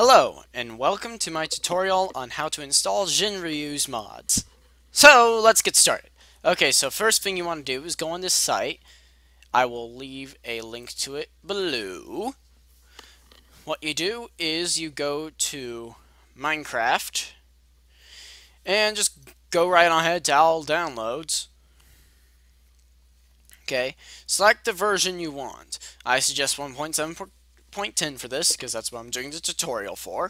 Hello, and welcome to my tutorial on how to install Jin Ryuu's mods. So, let's get started. Okay, so first thing you want to do is go on this site. I will leave a link to it below. What you do is you go to Minecraft and just go right on ahead to all downloads. Okay, select the version you want. I suggest 1.7.10 for this because that's what I'm doing the tutorial for.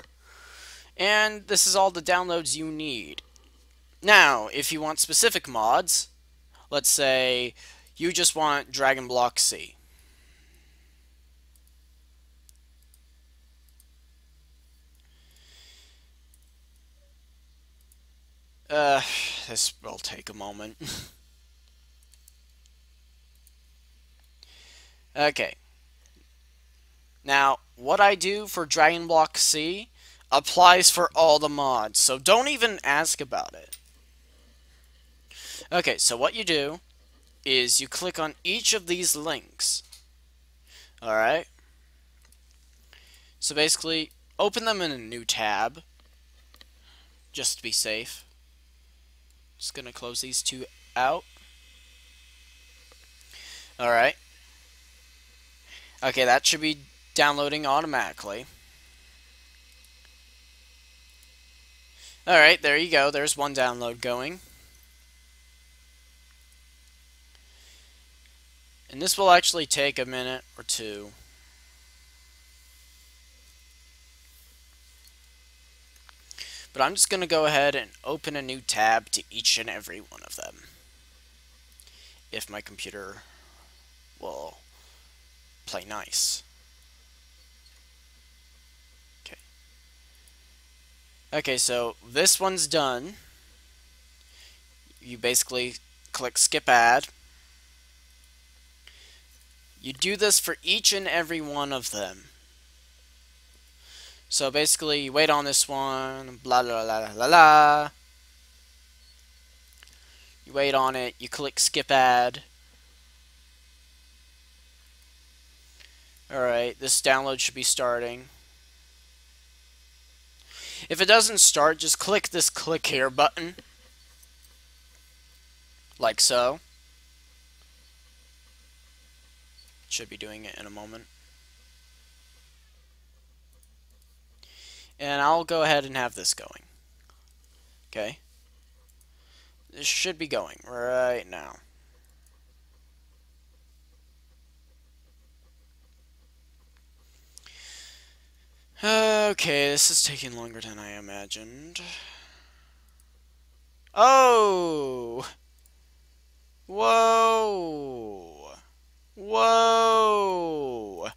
And this is all the downloads you need. Now, if you want specific mods, let's say you just want Dragon Block C. Uh, this will take a moment. okay. Now, what I do for Dragon Block C applies for all the mods, so don't even ask about it. Okay, so what you do is you click on each of these links. Alright? So basically, open them in a new tab, just to be safe. Just gonna close these two out. Alright. Okay, that should be downloading automatically. Alright, there you go. There's one download going. And this will actually take a minute or two. But I'm just going to go ahead and open a new tab to each and every one of them. If my computer will play nice. Okay, so this one's done. You basically click skip ad. You do this for each and every one of them. So basically, you wait on this one, blah, blah, blah, blah, blah. You wait on it, you click skip ad. Alright, this download should be starting. If it doesn't start, just click this click here button. Like so. Should be doing it in a moment. And I'll go ahead and have this going. Okay. This should be going right now. Okay, this is taking longer than I imagined. Oh! Whoa! Whoa!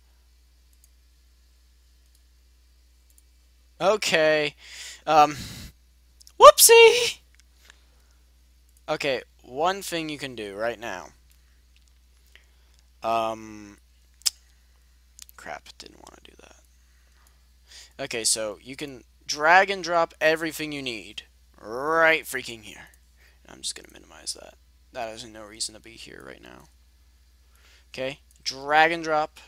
Okay. Um, whoopsie! Okay, one thing you can do right now. Um, crap, didn't want to do that. Okay, so you can drag and drop everything you need right freaking here. I'm just going to minimize that. That has no reason to be here right now. Okay, drag and drop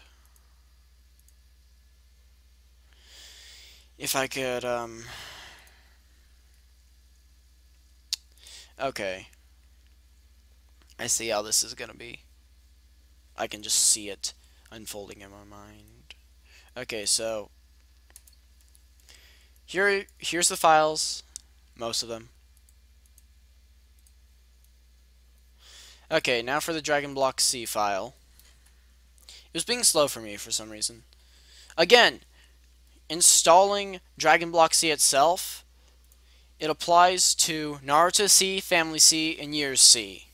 if I could, um... Okay. I see how this is gonna be. I can just see it unfolding in my mind. Okay, so... Here, here's the files. Most of them. Okay, now for the Dragon Block C file. It was being slow for me for some reason. Again, installing Dragon Block C itself, it applies to Naruto C, Family C, and Years C.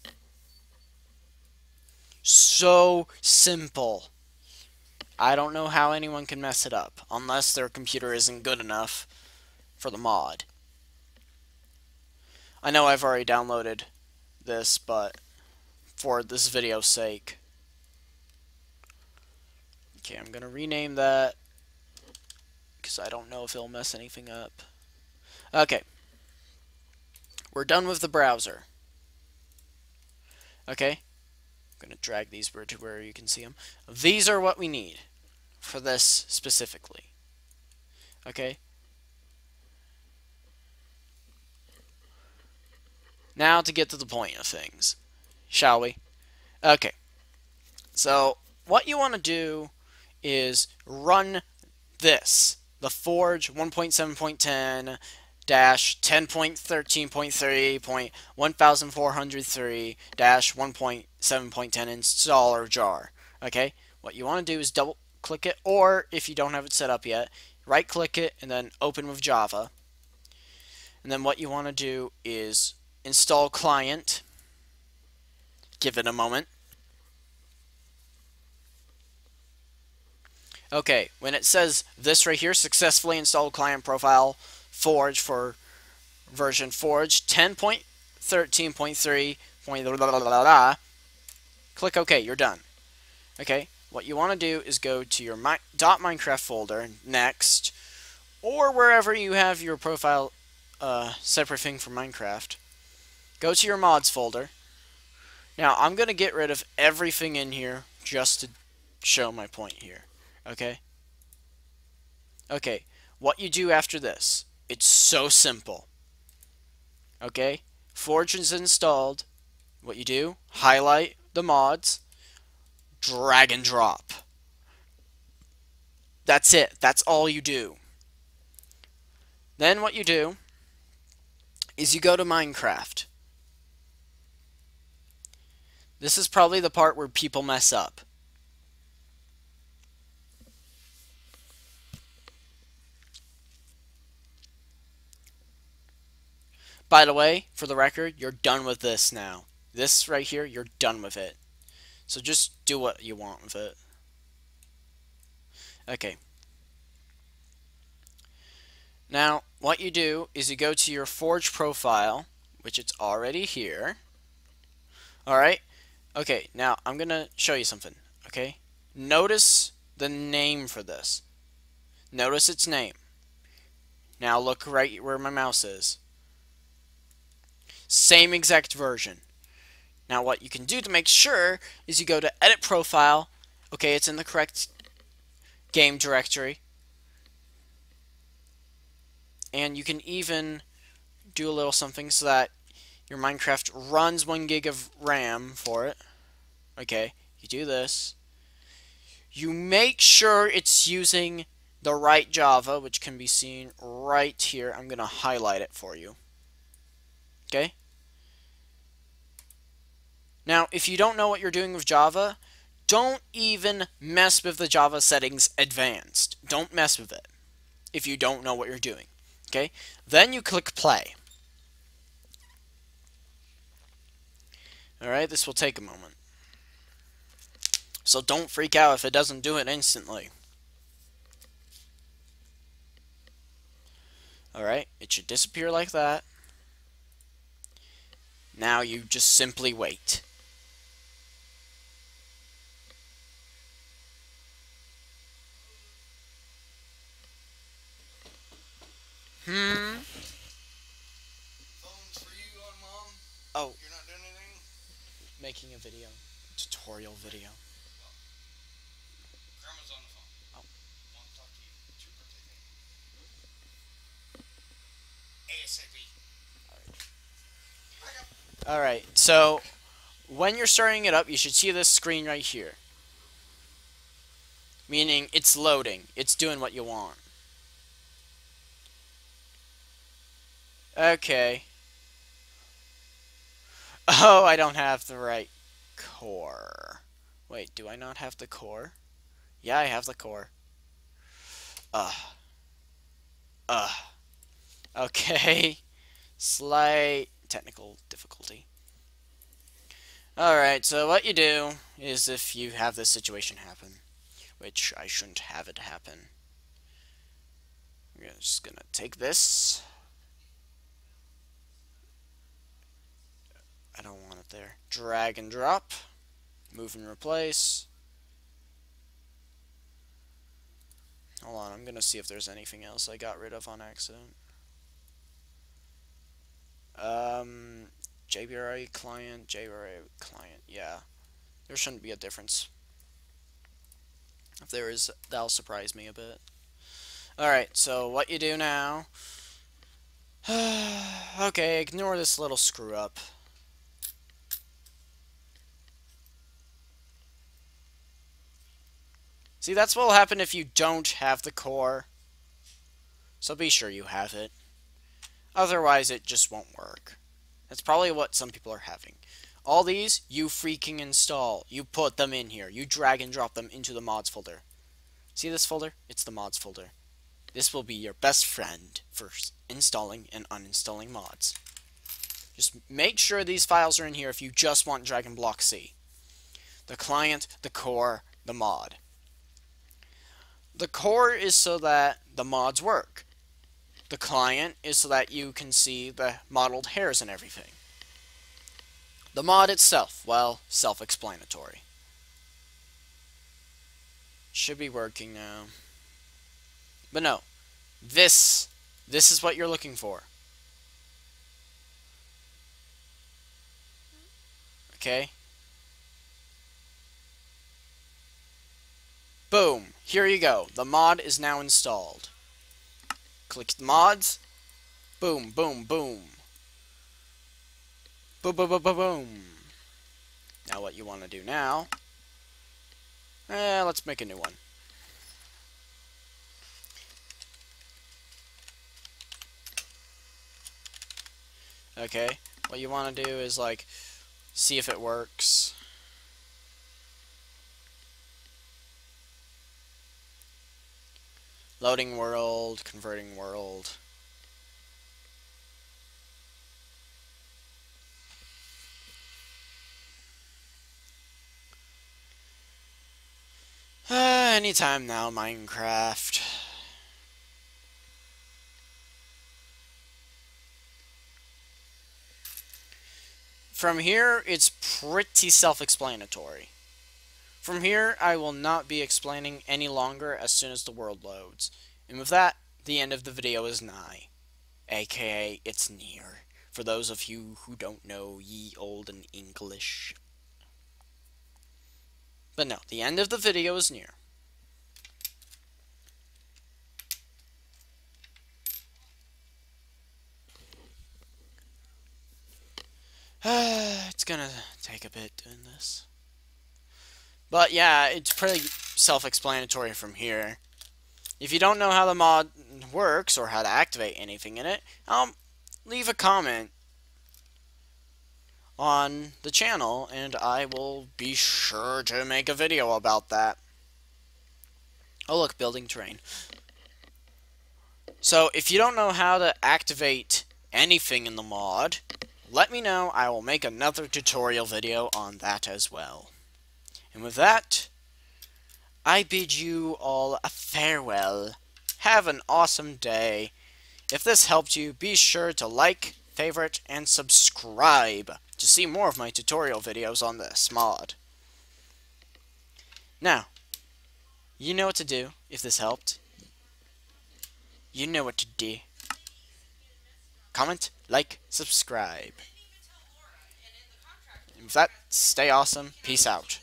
So simple. I don't know how anyone can mess it up, unless their computer isn't good enough for the mod. I know I've already downloaded this, but for this video's sake. Okay, I'm going to rename that because I don't know if it'll mess anything up. Okay. We're done with the browser. Okay. I'm going to drag these to where you can see them. These are what we need for this specifically. Okay? Now to get to the point of things, shall we? Okay. So, what you want to do is run this. The Forge 1.7.10 dash 10.13.3.1403 dash 1.7.10 installer jar. Okay? What you want to do is double click it, or if you don't have it set up yet, right click it and then open with Java. And then what you want to do is install client. Give it a moment. Okay, when it says this right here, successfully installed client profile Forge for version Forge 10.13.3. Click OK, you're done. Okay, what you want to do is go to your my, .minecraft folder, next, or wherever you have your profile uh, separate thing for Minecraft. Go to your mods folder. Now, I'm going to get rid of everything in here just to show my point here. Okay? Okay, what you do after this, it's so simple. Okay? Forge is installed. What you do, highlight the mods, drag and drop. That's it. That's all you do. Then what you do is you go to Minecraft. This is probably the part where people mess up. By the way, for the record, you're done with this now. This right here, you're done with it. So just do what you want with it. Okay. Now, what you do is you go to your Forge profile, which it's already here. Alright? Okay, now I'm going to show you something. Okay? Notice the name for this. Notice its name. Now look right where my mouse is. Same exact version. Now what you can do to make sure is you go to edit profile. Okay, it's in the correct game directory. And you can even do a little something so that your Minecraft runs 1 gig of RAM for it. Okay, you do this. You make sure it's using the right Java, which can be seen right here. I'm going to highlight it for you. Okay? Now, if you don't know what you're doing with Java, don't even mess with the Java settings advanced. Don't mess with it if you don't know what you're doing. Okay? Then you click play. Alright, this will take a moment. So don't freak out if it doesn't do it instantly. Alright, it should disappear like that. Now you just simply wait. Hmm? Phones for you on mom? Oh. You're not doing anything? Making a video. Tutorial video. Grandma's on the phone. Oh. Want to talk to you. It's your birthday thing. ASAP. Alright, so when you're starting it up, you should see this screen right here. Meaning it's loading. It's doing what you want. Okay. Oh, I don't have the right core. Wait, do I not have the core? Yeah, I have the core. Ugh. Ugh. Okay. Slight technical difficulty. Alright, so what you do is if you have this situation happen, which I shouldn't have it happen, we're just gonna take this. I don't want it there. Drag and drop. Move and replace. Hold on, I'm gonna see if there's anything else I got rid of on accident. Um, JBRA client, JBRA client, yeah. There shouldn't be a difference. If there is, that'll surprise me a bit. Alright, so what you do now... okay, ignore this little screw up. See, that's what will happen if you don't have the core. So be sure you have it. Otherwise, it just won't work. That's probably what some people are having. All these, you freaking install. You put them in here. You drag and drop them into the mods folder. See this folder? It's the mods folder. This will be your best friend for installing and uninstalling mods. Just make sure these files are in here if you just want Dragon Block C. The client, the core, the mod. The core is so that the mods work. The client is so that you can see the modeled hairs and everything. The mod itself, well, self-explanatory. Should be working now. But no, this, this is what you're looking for. Okay? Boom. Here you go. The mod is now installed. Click mods. Boom, boom, boom. Boom, boom, boom, boom, boom. Now what you want to do now... Eh, let's make a new one. Okay, what you want to do is, like, see if it works. Loading world, converting world. Uh, anytime now, Minecraft. From here, it's pretty self-explanatory. From here, I will not be explaining any longer as soon as the world loads. And with that, the end of the video is nigh. AKA, it's near. For those of you who don't know ye olden English. But no, the end of the video is near. it's gonna take a bit doing this. But yeah, it's pretty self-explanatory from here. If you don't know how the mod works or how to activate anything in it, um, leave a comment on the channel and I will be sure to make a video about that. Oh look, building terrain. So if you don't know how to activate anything in the mod, let me know. I will make another tutorial video on that as well. And with that, I bid you all a farewell. Have an awesome day. If this helped you, be sure to like, favorite, and subscribe to see more of my tutorial videos on this mod. Now, you know what to do if this helped. You know what to do. Comment, like, subscribe. And with that, stay awesome. Peace out.